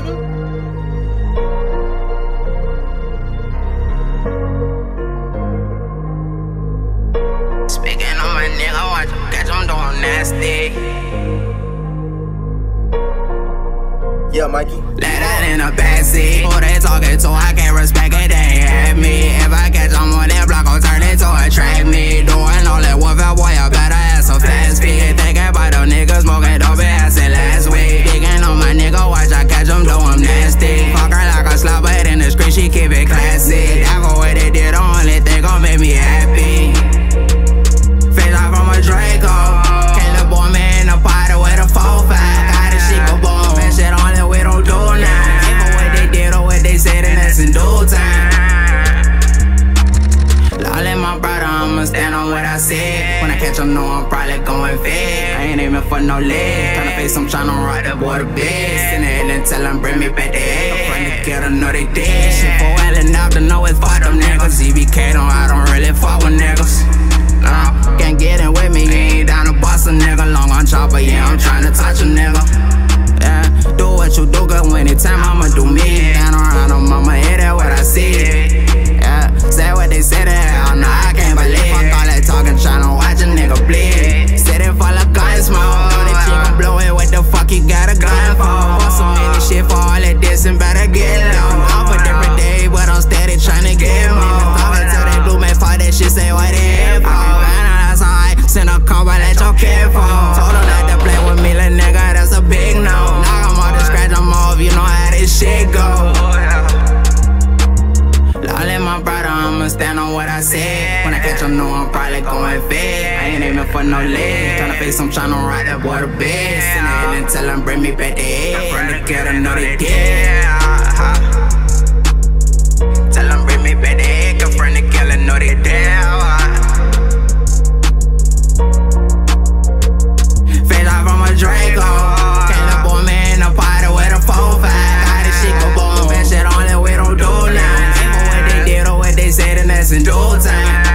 nigga. Speaking on my nigga, watch him catch him doing nasty. Yeah, Mikey. Let that in the backseat. Who they talking to? I can't respect catch know I'm probably going fed. I ain't aiming for no leg. Tryna face him, tryna rock that boy the best. Send hell and tell him, bring me back the head. I'm from the ghetto, know they dead. Shit for enough to know it's that and better get low. Off a different day, but I'm steady tryna get more. Talking to they blue man, fuck that shit, say what here for. Man, that's alright, send a call, but let your kid fall. Told her not to play with me, little nigga, that's a big no. Knock 'em off the scratch 'em off, you know how this shit go. Lolly, my brother, I'ma stand on what I said. When I catch him, know I'm probably going fed. I ain't aiming for no leg. Tryna face him, tryna rock that boy the best. Send it and tell him, bring me back the head. From the ghetto, know they dead. door time.